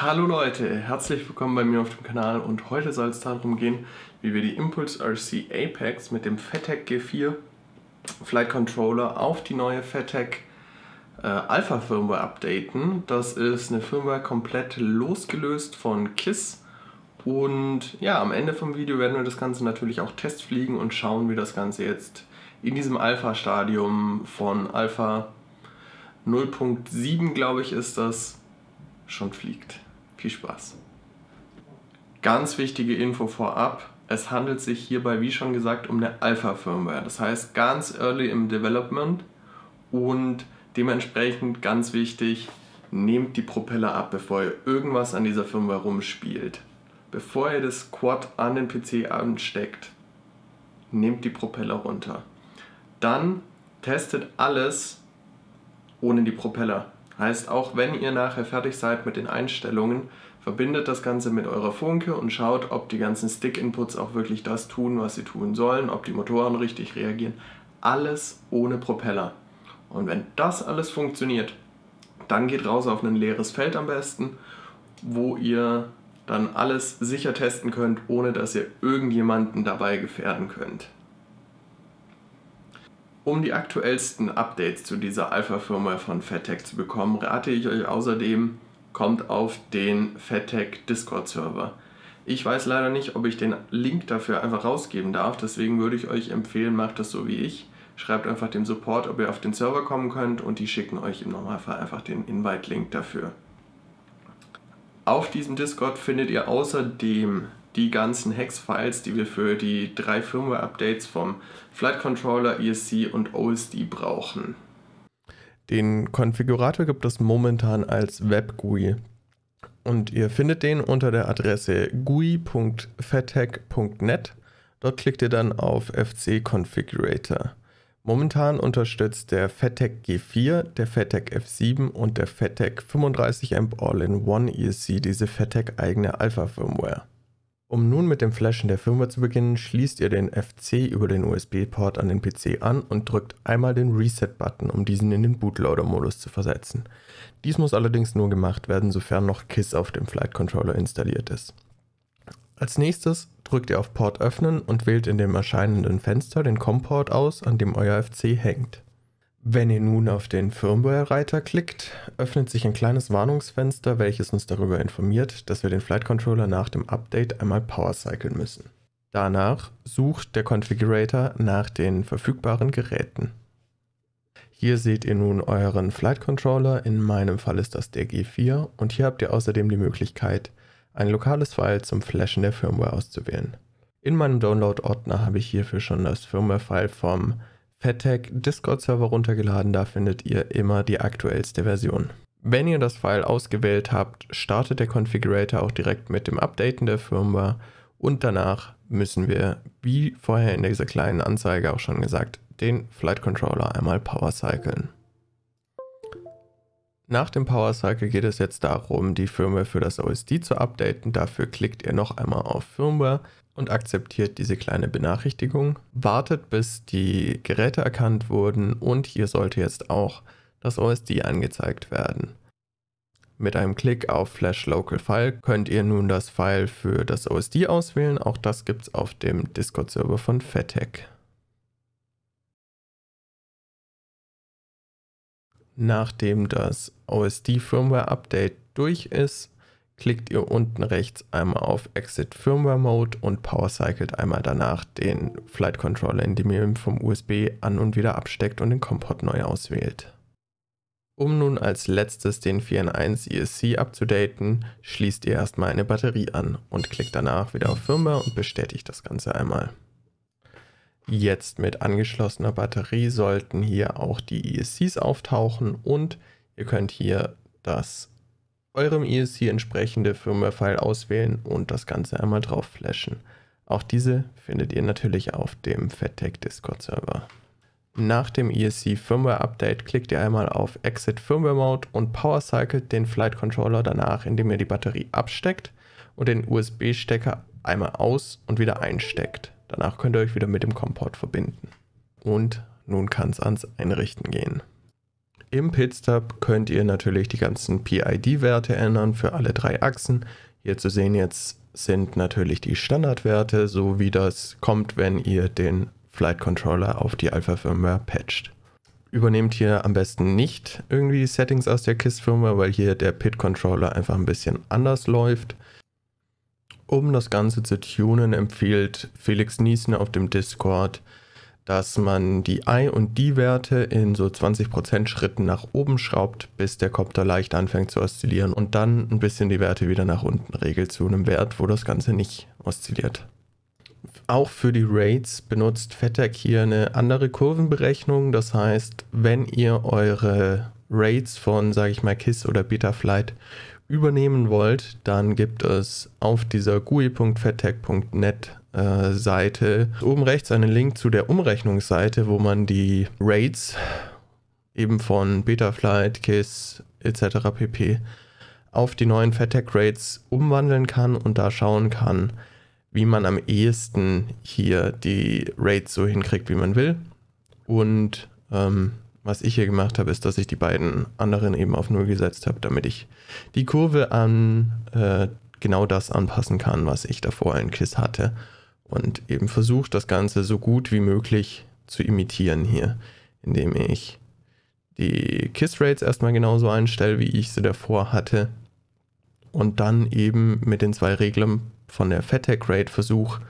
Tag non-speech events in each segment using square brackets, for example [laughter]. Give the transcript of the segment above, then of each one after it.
Hallo Leute, herzlich willkommen bei mir auf dem Kanal und heute soll es darum gehen, wie wir die Impulse RC Apex mit dem FATEC G4 Flight Controller auf die neue FATEC äh, Alpha Firmware updaten. Das ist eine Firmware komplett losgelöst von KISS und ja, am Ende vom Video werden wir das Ganze natürlich auch testfliegen und schauen, wie das Ganze jetzt in diesem Alpha-Stadium von Alpha 0.7, glaube ich, ist das, schon fliegt. Viel Spaß. Ganz wichtige Info vorab. Es handelt sich hierbei, wie schon gesagt, um eine Alpha-Firmware. Das heißt, ganz early im Development und dementsprechend ganz wichtig, nehmt die Propeller ab, bevor ihr irgendwas an dieser Firmware rumspielt. Bevor ihr das Quad an den PC ansteckt, nehmt die Propeller runter. Dann testet alles ohne die Propeller. Heißt, auch wenn ihr nachher fertig seid mit den Einstellungen, verbindet das Ganze mit eurer Funke und schaut, ob die ganzen Stick-Inputs auch wirklich das tun, was sie tun sollen, ob die Motoren richtig reagieren. Alles ohne Propeller. Und wenn das alles funktioniert, dann geht raus auf ein leeres Feld am besten, wo ihr dann alles sicher testen könnt, ohne dass ihr irgendjemanden dabei gefährden könnt. Um die aktuellsten Updates zu dieser Alpha-Firmware von FATEC zu bekommen, rate ich euch außerdem, kommt auf den FATEC Discord-Server. Ich weiß leider nicht, ob ich den Link dafür einfach rausgeben darf, deswegen würde ich euch empfehlen, macht das so wie ich. Schreibt einfach dem Support, ob ihr auf den Server kommen könnt und die schicken euch im Normalfall einfach den Invite-Link dafür. Auf diesem Discord findet ihr außerdem die ganzen Hex-Files, die wir für die drei Firmware-Updates vom Flight Controller, ESC und OSD brauchen. Den Konfigurator gibt es momentan als WebGUI und ihr findet den unter der Adresse gui.fatec.net. Dort klickt ihr dann auf FC Configurator. Momentan unterstützt der FATEC G4, der FATEC F7 und der FATEC 35 Amp All-in-One ESC diese FATEC eigene Alpha-Firmware. Um nun mit dem Flashen der Firmware zu beginnen, schließt ihr den FC über den USB-Port an den PC an und drückt einmal den Reset-Button, um diesen in den Bootloader-Modus zu versetzen. Dies muss allerdings nur gemacht werden, sofern noch KISS auf dem Flight Controller installiert ist. Als nächstes drückt ihr auf Port öffnen und wählt in dem erscheinenden Fenster den COM-Port aus, an dem euer FC hängt. Wenn ihr nun auf den Firmware-Reiter klickt, öffnet sich ein kleines Warnungsfenster, welches uns darüber informiert, dass wir den Flight Controller nach dem Update einmal power cyclen müssen. Danach sucht der Configurator nach den verfügbaren Geräten. Hier seht ihr nun euren Flight Controller, in meinem Fall ist das der G4 und hier habt ihr außerdem die Möglichkeit, ein lokales File zum Flashen der Firmware auszuwählen. In meinem Download-Ordner habe ich hierfür schon das Firmware-File vom FATEC Discord-Server runtergeladen, da findet ihr immer die aktuellste Version. Wenn ihr das File ausgewählt habt, startet der Configurator auch direkt mit dem Updaten der Firmware und danach müssen wir, wie vorher in dieser kleinen Anzeige auch schon gesagt, den Flight Controller einmal power cyclen. Nach dem Power Cycle geht es jetzt darum, die Firmware für das OSD zu updaten. Dafür klickt ihr noch einmal auf Firmware und akzeptiert diese kleine Benachrichtigung. Wartet, bis die Geräte erkannt wurden und hier sollte jetzt auch das OSD angezeigt werden. Mit einem Klick auf Flash Local File könnt ihr nun das File für das OSD auswählen. Auch das gibt es auf dem Discord-Server von FATEC. Nachdem das OSD Firmware Update durch ist, klickt ihr unten rechts einmal auf Exit Firmware Mode und power cycelt einmal danach den Flight Controller, indem ihr ihn vom USB an und wieder absteckt und den Komport neu auswählt. Um nun als letztes den 4.1 ESC abzudaten, schließt ihr erstmal eine Batterie an und klickt danach wieder auf Firmware und bestätigt das Ganze einmal. Jetzt mit angeschlossener Batterie sollten hier auch die ESCs auftauchen und ihr könnt hier das eurem ESC entsprechende Firmware-File auswählen und das Ganze einmal drauf flashen. Auch diese findet ihr natürlich auf dem FATTEC Discord-Server. Nach dem ESC Firmware Update klickt ihr einmal auf Exit Firmware Mode und Power Cyclet den Flight Controller danach, indem ihr die Batterie absteckt und den USB-Stecker einmal aus und wieder einsteckt. Danach könnt ihr euch wieder mit dem Komport verbinden. Und nun kann es ans Einrichten gehen. Im Pitstop könnt ihr natürlich die ganzen PID-Werte ändern für alle drei Achsen. Hier zu sehen jetzt sind natürlich die Standardwerte, so wie das kommt, wenn ihr den Flight Controller auf die Alpha-Firmware patcht. Übernehmt hier am besten nicht irgendwie die Settings aus der KISS-Firmware, weil hier der Pit-Controller einfach ein bisschen anders läuft. Um das Ganze zu tunen, empfiehlt Felix Niesen auf dem Discord, dass man die I- und D-Werte in so 20% Schritten nach oben schraubt, bis der Kopter leicht anfängt zu oszillieren und dann ein bisschen die Werte wieder nach unten regelt zu einem Wert, wo das Ganze nicht oszilliert. Auch für die Rates benutzt FETEC hier eine andere Kurvenberechnung. Das heißt, wenn ihr eure Rates von, sage ich mal, KISS oder Betaflight übernehmen wollt, dann gibt es auf dieser GUI.fettech.net äh, Seite oben rechts einen Link zu der Umrechnungsseite, wo man die Rates eben von Betaflight, KISS etc. pp. auf die neuen FATTech Rates umwandeln kann und da schauen kann, wie man am ehesten hier die Rates so hinkriegt, wie man will. Und ähm, was ich hier gemacht habe, ist, dass ich die beiden anderen eben auf 0 gesetzt habe, damit ich die Kurve an äh, genau das anpassen kann, was ich davor in KISS hatte. Und eben versucht, das Ganze so gut wie möglich zu imitieren hier, indem ich die KISS-Rates erstmal genauso einstelle, wie ich sie davor hatte. Und dann eben mit den zwei Reglern von der FATTech-Rate versuche,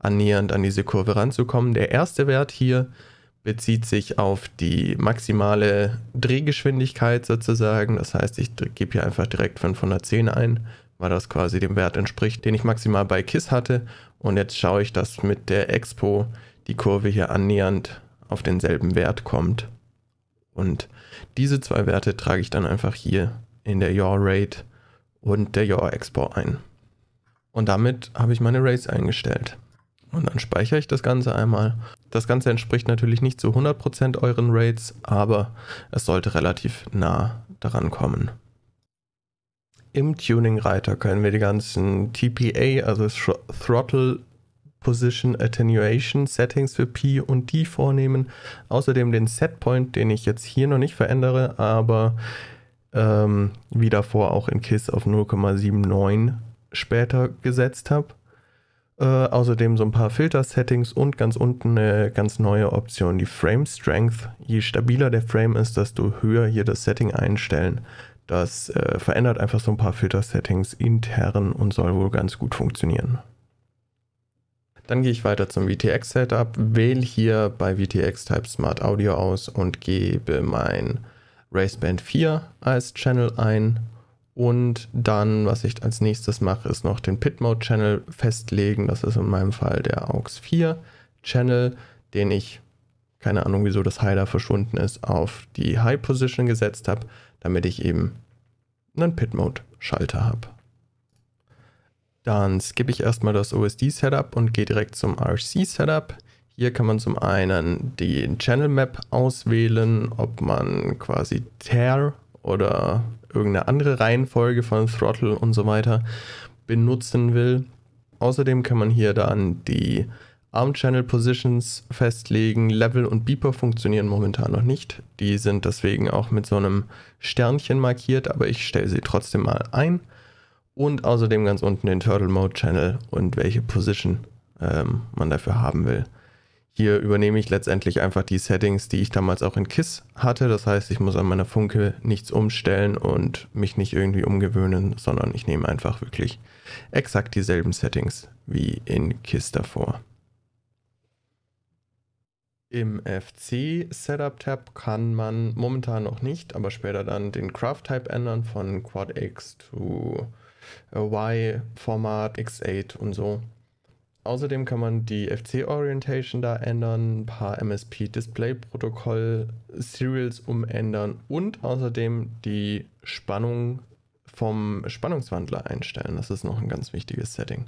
annähernd an diese Kurve ranzukommen. Der erste Wert hier bezieht sich auf die maximale Drehgeschwindigkeit sozusagen. Das heißt, ich gebe hier einfach direkt 510 ein, weil das quasi dem Wert entspricht, den ich maximal bei KISS hatte. Und jetzt schaue ich, dass mit der Expo die Kurve hier annähernd auf denselben Wert kommt. Und diese zwei Werte trage ich dann einfach hier in der Yaw Rate und der Yaw Expo ein. Und damit habe ich meine Race eingestellt. Und dann speichere ich das Ganze einmal. Das Ganze entspricht natürlich nicht zu 100% euren Rates, aber es sollte relativ nah daran kommen. Im Tuning-Reiter können wir die ganzen TPA, also Throttle Position Attenuation Settings für P und D vornehmen. Außerdem den Setpoint, den ich jetzt hier noch nicht verändere, aber ähm, wie davor auch in KISS auf 0,79 später gesetzt habe. Äh, außerdem so ein paar Filter-Settings und ganz unten eine ganz neue Option, die Frame Strength. Je stabiler der Frame ist, desto höher hier das Setting einstellen. Das äh, verändert einfach so ein paar Filter-Settings intern und soll wohl ganz gut funktionieren. Dann gehe ich weiter zum VTX-Setup, wähle hier bei VTX Type Smart Audio aus und gebe mein Raceband 4 als Channel ein und dann, was ich als nächstes mache, ist noch den Pit Mode Channel festlegen. Das ist in meinem Fall der AUX 4 Channel, den ich, keine Ahnung wieso das High da verschwunden ist, auf die High Position gesetzt habe, damit ich eben einen Pit Mode Schalter habe. Dann skippe ich erstmal das OSD Setup und gehe direkt zum RC Setup. Hier kann man zum einen den Channel Map auswählen, ob man quasi Tear oder irgendeine andere Reihenfolge von Throttle und so weiter benutzen will. Außerdem kann man hier dann die Arm Channel Positions festlegen. Level und Beeper funktionieren momentan noch nicht. Die sind deswegen auch mit so einem Sternchen markiert, aber ich stelle sie trotzdem mal ein. Und außerdem ganz unten den Turtle Mode Channel und welche Position ähm, man dafür haben will. Hier übernehme ich letztendlich einfach die Settings, die ich damals auch in KISS hatte. Das heißt, ich muss an meiner Funke nichts umstellen und mich nicht irgendwie umgewöhnen, sondern ich nehme einfach wirklich exakt dieselben Settings wie in KISS davor. Im FC Setup Tab kann man momentan noch nicht, aber später dann den Craft Type ändern von Quad X zu Y Format X8 und so. Außerdem kann man die FC Orientation da ändern, ein paar MSP Display Protokoll Serials umändern und außerdem die Spannung vom Spannungswandler einstellen. Das ist noch ein ganz wichtiges Setting.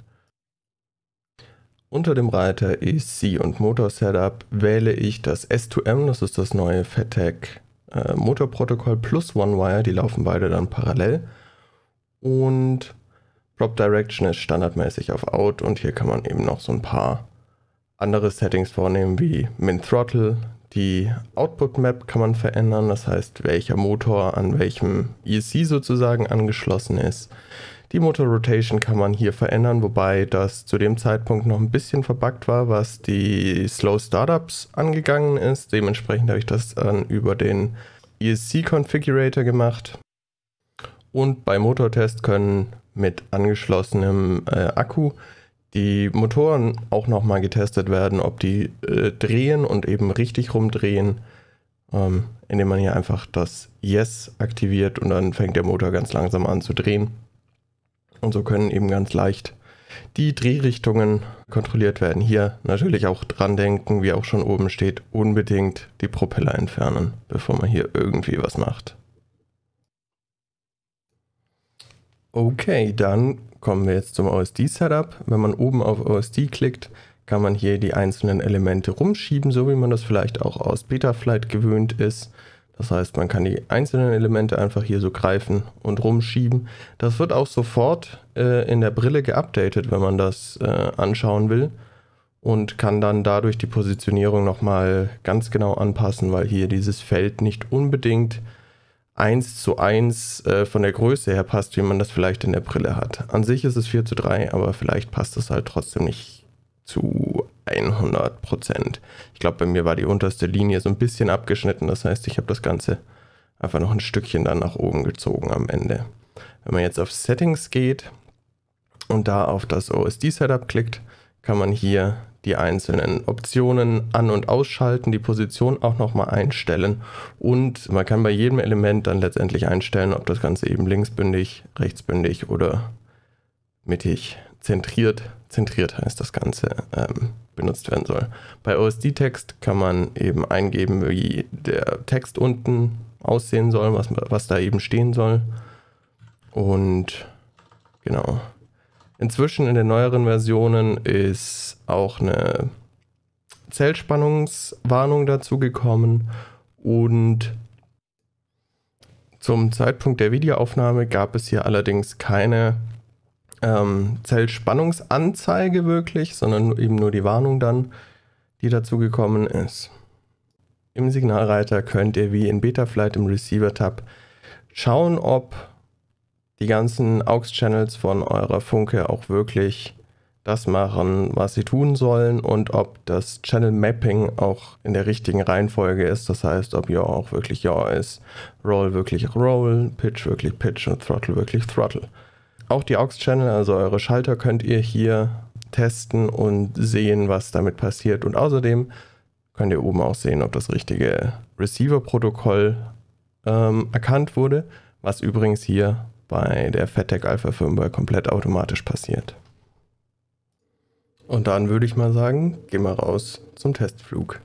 Unter dem Reiter EC und Motor Setup wähle ich das S2M, das ist das neue FATEC äh, Motorprotokoll plus OneWire, die laufen beide dann parallel. Und Prop Direction ist standardmäßig auf Out und hier kann man eben noch so ein paar andere Settings vornehmen wie Min Throttle, Die Output Map kann man verändern, das heißt, welcher Motor an welchem ESC sozusagen angeschlossen ist. Die Motor Rotation kann man hier verändern, wobei das zu dem Zeitpunkt noch ein bisschen verbuggt war, was die Slow Startups angegangen ist. Dementsprechend habe ich das dann über den ESC Configurator gemacht. Und bei Motortest können mit angeschlossenem äh, Akku die Motoren auch nochmal getestet werden, ob die äh, drehen und eben richtig rumdrehen, ähm, indem man hier einfach das Yes aktiviert und dann fängt der Motor ganz langsam an zu drehen. Und so können eben ganz leicht die Drehrichtungen kontrolliert werden. Hier natürlich auch dran denken, wie auch schon oben steht, unbedingt die Propeller entfernen, bevor man hier irgendwie was macht. Okay, dann kommen wir jetzt zum OSD-Setup. Wenn man oben auf OSD klickt, kann man hier die einzelnen Elemente rumschieben, so wie man das vielleicht auch aus Betaflight gewöhnt ist. Das heißt, man kann die einzelnen Elemente einfach hier so greifen und rumschieben. Das wird auch sofort äh, in der Brille geupdatet, wenn man das äh, anschauen will. Und kann dann dadurch die Positionierung nochmal ganz genau anpassen, weil hier dieses Feld nicht unbedingt eins zu eins äh, von der Größe her passt, wie man das vielleicht in der Brille hat. An sich ist es 4 zu 3, aber vielleicht passt es halt trotzdem nicht zu 100 Prozent. Ich glaube, bei mir war die unterste Linie so ein bisschen abgeschnitten. Das heißt, ich habe das Ganze einfach noch ein Stückchen dann nach oben gezogen am Ende. Wenn man jetzt auf Settings geht und da auf das OSD-Setup klickt, kann man hier die einzelnen Optionen an- und ausschalten, die Position auch nochmal einstellen und man kann bei jedem Element dann letztendlich einstellen, ob das Ganze eben linksbündig, rechtsbündig oder mittig zentriert, zentriert heißt das Ganze, ähm, benutzt werden soll. Bei OSD-Text kann man eben eingeben, wie der Text unten aussehen soll, was, was da eben stehen soll. Und genau, Inzwischen in den neueren Versionen ist auch eine Zellspannungswarnung dazu gekommen und zum Zeitpunkt der Videoaufnahme gab es hier allerdings keine ähm, Zellspannungsanzeige wirklich, sondern eben nur die Warnung dann, die dazu gekommen ist. Im Signalreiter könnt ihr wie in Betaflight im Receiver-Tab schauen, ob die ganzen AUX-Channels von eurer Funke auch wirklich das machen, was sie tun sollen und ob das Channel Mapping auch in der richtigen Reihenfolge ist. Das heißt, ob Yaw auch wirklich Yaw ist, Roll wirklich Roll, Pitch wirklich Pitch und Throttle wirklich Throttle. Auch die AUX-Channel, also eure Schalter, könnt ihr hier testen und sehen, was damit passiert. Und außerdem könnt ihr oben auch sehen, ob das richtige Receiver-Protokoll ähm, erkannt wurde, was übrigens hier bei der FATEC Alpha Firmware komplett automatisch passiert. Und dann würde ich mal sagen, gehen wir raus zum Testflug.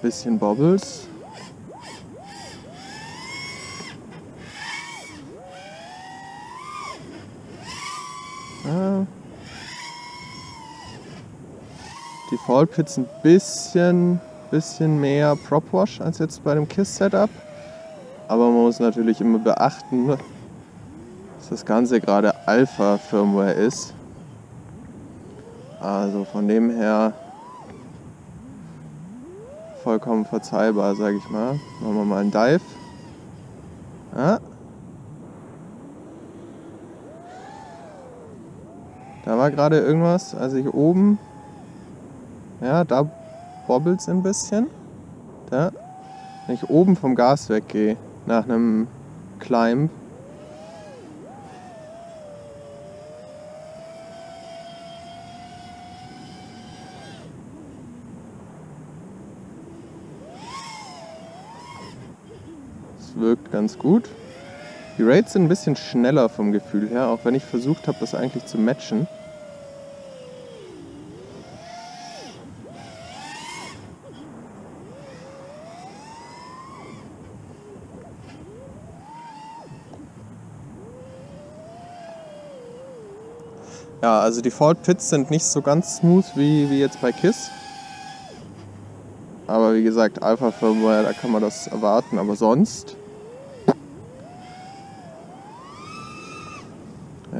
Bisschen Bobbles. Ah. Die Fallpits ein bisschen, bisschen mehr Prop Wash als jetzt bei dem KISS Setup. Aber man muss natürlich immer beachten, dass das Ganze gerade Alpha Firmware ist. Also von dem her vollkommen verzeihbar, sage ich mal. Machen wir mal einen Dive. Ja. Da war gerade irgendwas, als ich oben, ja, da bobbelt es ein bisschen. Da. Wenn ich oben vom Gas weggehe, nach einem Climb, ganz gut. Die Raids sind ein bisschen schneller vom Gefühl her, auch wenn ich versucht habe, das eigentlich zu matchen. Ja, also die Fault Pits sind nicht so ganz smooth wie, wie jetzt bei KISS. Aber wie gesagt, Alpha Firmware, da kann man das erwarten. Aber sonst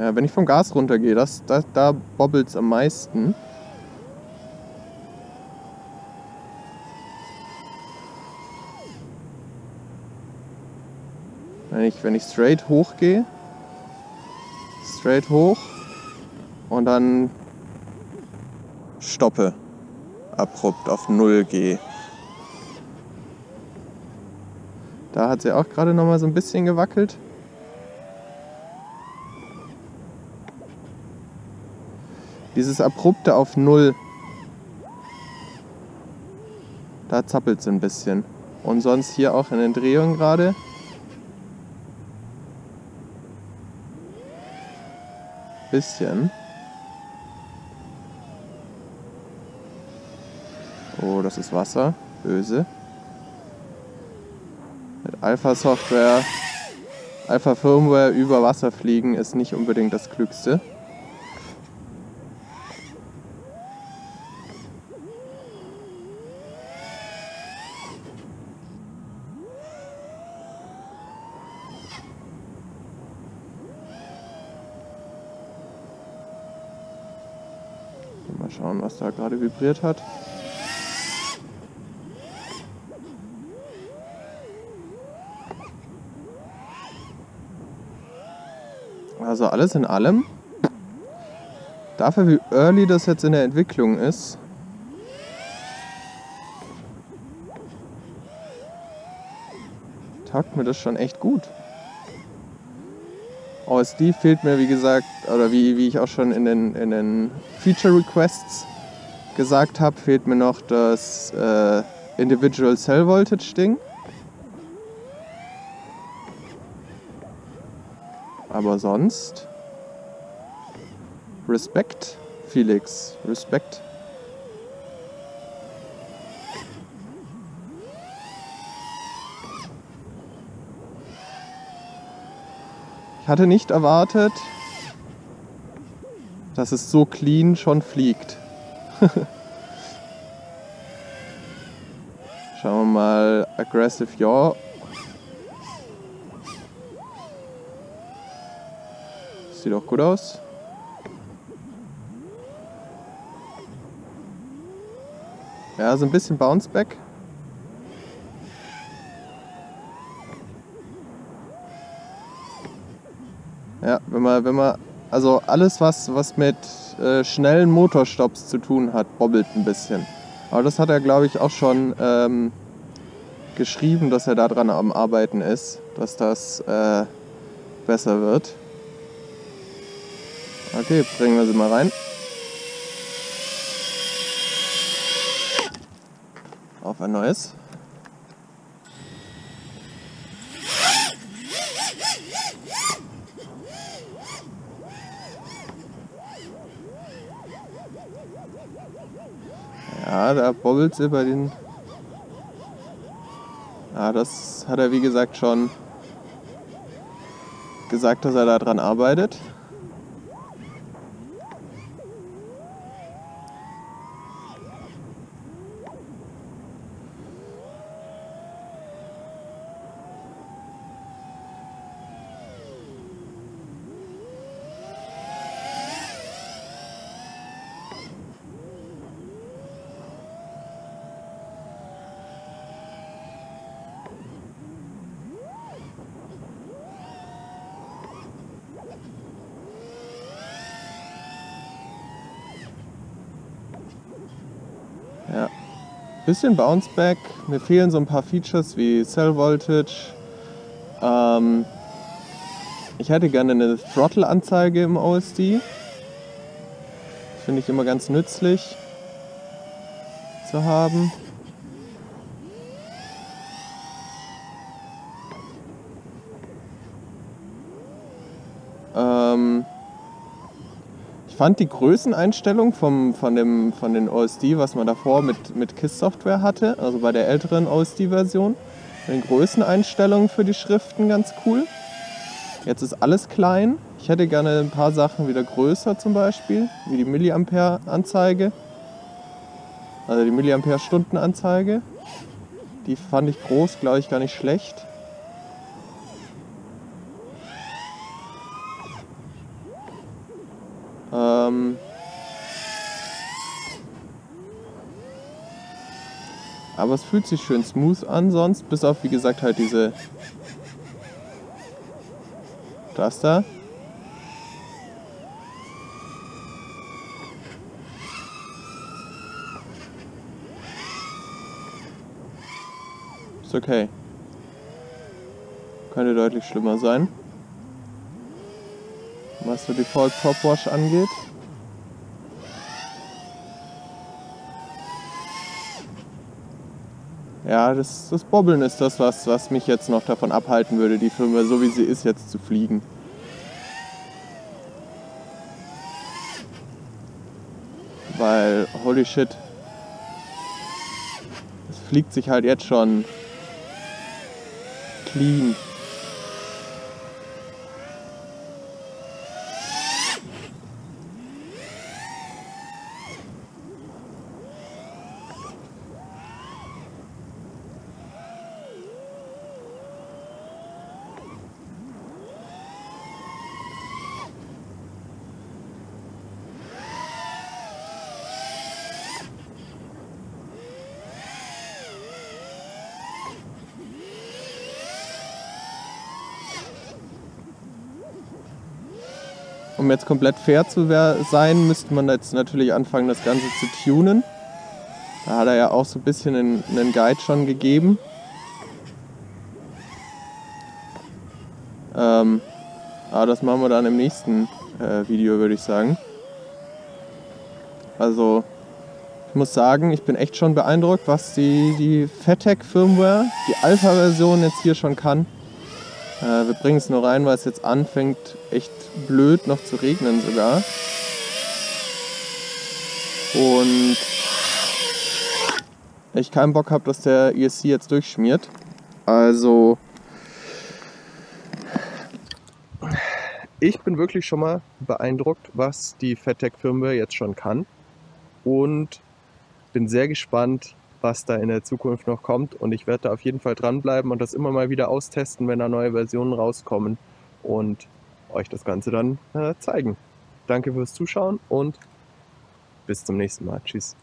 Ja, wenn ich vom Gas runtergehe, das, das, da bobbelt es am meisten. Wenn ich, wenn ich straight hochgehe, straight hoch und dann stoppe, abrupt auf 0 gehe. Da hat sie auch gerade noch mal so ein bisschen gewackelt. Dieses abrupte auf 0, da zappelt es ein bisschen. Und sonst hier auch in den Drehungen gerade. Bisschen. Oh, das ist Wasser. Böse. Mit Alpha Software, Alpha Firmware über Wasser fliegen ist nicht unbedingt das Klügste. Mal schauen, was da gerade vibriert hat. Also alles in allem, dafür wie early das jetzt in der Entwicklung ist, taugt mir das schon echt gut. OSD fehlt mir, wie gesagt, oder wie, wie ich auch schon in den, in den Feature Requests gesagt habe, fehlt mir noch das äh, Individual Cell Voltage Ding. Aber sonst. Respekt, Felix. Respekt. Hatte nicht erwartet, dass es so clean schon fliegt. [laughs] Schauen wir mal Aggressive Yaw Sieht auch gut aus. Ja, so ein bisschen Bounceback. Ja, wenn man, wenn man, also alles was, was mit äh, schnellen Motorstops zu tun hat, bobbelt ein bisschen. Aber das hat er, glaube ich, auch schon ähm, geschrieben, dass er daran am Arbeiten ist, dass das äh, besser wird. Okay, bringen wir sie mal rein. Auf ein neues. Da bobbelt sie bei den... Ja, das hat er wie gesagt schon gesagt, dass er daran arbeitet. Ja. Bisschen Bounceback. Mir fehlen so ein paar Features wie Cell Voltage. Ähm, ich hätte gerne eine Throttle-Anzeige im OSD. Finde ich immer ganz nützlich zu haben. Fand die Größeneinstellung vom, von, dem, von den OSD, was man davor mit, mit KISS-Software hatte, also bei der älteren OSD-Version, den Größeneinstellungen für die Schriften ganz cool. Jetzt ist alles klein. Ich hätte gerne ein paar Sachen wieder größer zum Beispiel, wie die Milliampere-Anzeige. Also die Milliampere-Stunden-Anzeige. Die fand ich groß, glaube ich, gar nicht schlecht. Aber es fühlt sich schön smooth an sonst, bis auf wie gesagt halt diese das da. Ist okay. Könnte deutlich schlimmer sein. Was so Default Prop Wash angeht. Ja, das, das Bobbeln ist das, was, was mich jetzt noch davon abhalten würde, die Firma so wie sie ist jetzt zu fliegen. Weil, holy shit, es fliegt sich halt jetzt schon clean. Um jetzt komplett fair zu sein, müsste man jetzt natürlich anfangen, das Ganze zu tunen. Da hat er ja auch so ein bisschen einen, einen Guide schon gegeben. Ähm, aber das machen wir dann im nächsten äh, Video, würde ich sagen. Also, ich muss sagen, ich bin echt schon beeindruckt, was die, die FATEC Firmware, die Alpha-Version jetzt hier schon kann. Äh, wir bringen es nur rein, weil es jetzt anfängt, echt blöd noch zu regnen sogar. Und ich keinen Bock habe, dass der ESC jetzt durchschmiert. Also ich bin wirklich schon mal beeindruckt, was die FATEC Firmware jetzt schon kann und bin sehr gespannt, was da in der Zukunft noch kommt. Und ich werde da auf jeden Fall dranbleiben und das immer mal wieder austesten, wenn da neue Versionen rauskommen und euch das Ganze dann äh, zeigen. Danke fürs Zuschauen und bis zum nächsten Mal. Tschüss.